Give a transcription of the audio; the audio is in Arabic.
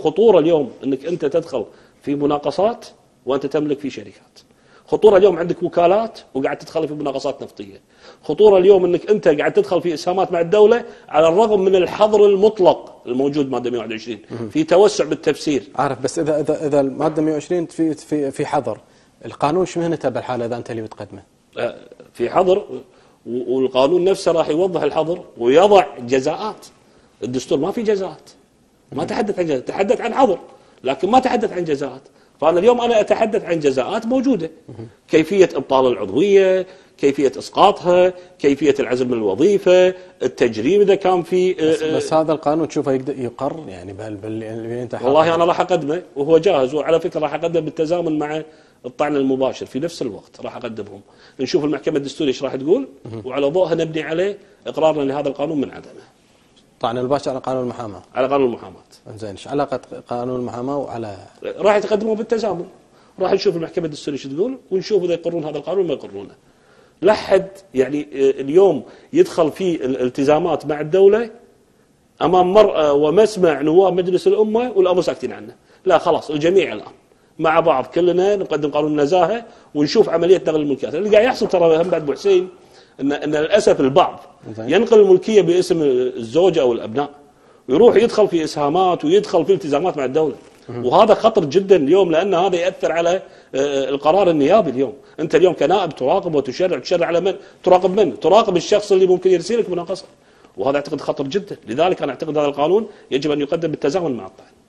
خطورة اليوم إنك أنت تدخل في مناقصات وأنت تملك في شركات. خطورة اليوم عندك وكالات وقاعد تدخل في مناقصات نفطية. خطورة اليوم إنك أنت قاعد تدخل في إسهامات مع الدولة على الرغم من الحظر المطلق الموجود مادة 121 في توسع بالتفسير. عارف بس إذا إذا إذا الماده 120 في في في حظر القانون شو مهنته بالحاله إذا أنت اللي بتقدمه؟ آه، في حظر والقانون نفسه راح يوضح الحظر ويضع جزاءات. الدستور ما في جزاءات. ما تحدث عن جزاءات تحدث عن حظر لكن ما تحدث عن جزاءات. فانا اليوم أنا أتحدث عن جزاءات موجودة. كيفية إبطال العضوية كيفية إسقاطها كيفية العزل من الوظيفة التجريم إذا كان في بس, آه، بس هذا القانون تشوفه يقدر يقر يعني بهال أنت والله أنا راح أقدمه وهو جاهز وعلى فكرة راح أقدمه بالتزامن مع الطعن المباشر في نفس الوقت راح أقدمهم. نشوف المحكمة الدستورية إيش راح تقول وعلى ضوءها نبني عليه إقرارنا لهذا القانون من عدمه. طعن الباشا على قانون المحاماة. على قانون المحاماة. زين إيش علاقة قانون المحاماة وعلى راح يتقدموا بالتزامن راح نشوف المحكمة الدستورية إيش تقول ونشوف إذا يقرون هذا القانون ما يقرونه. لا حد يعني آه، اليوم يدخل في الالتزامات مع الدولة أمام مرأة ومسمع نواب مجلس الأمة والأمر ساكتين عنه. لا خلاص الجميع الآن مع بعض كلنا نقدم قانون النزاهه ونشوف عملية نقل الملكيات اللي قاعد يحصل ترى هم بعد ابو حسين ان إن للأسف البعض زين. ينقل الملكية باسم الزوجه أو الأبناء ويروح يدخل في إسهامات ويدخل في التزامات مع الدولة. وهذا خطر جدا اليوم لأن هذا يأثر على آه، القرار النيابي اليوم. أنت اليوم كنائب تراقب وتشرع تشرع على من؟ تراقب من؟ تراقب الشخص اللي ممكن يرسلك مناقصة. وهذا أعتقد خطر جدا. لذلك أنا أعتقد هذا القانون يجب أن يقدم بالتزامن مع الطعن